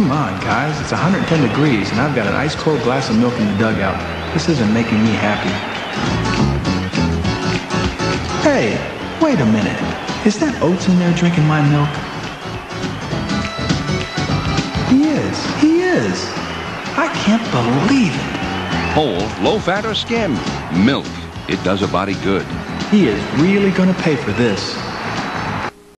Come on, guys. It's 110 degrees, and I've got an ice cold glass of milk in the dugout. This isn't making me happy. Hey, wait a minute. Is that Oates in there drinking my milk? He is. He is. I can't believe it. Whole, low fat or skim. Milk. It does a body good. He is really going to pay for this.